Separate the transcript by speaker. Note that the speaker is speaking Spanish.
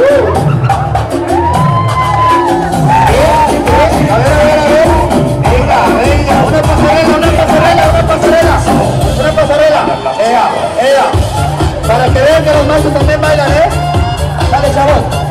Speaker 1: A ver, a ver, a ver. Venga, venga, una pasarela, una pasarela, una pasarela. Una pasarela. Venga, venga. Para que vean que los maestros también bailan, ¿eh? Dale, chavón.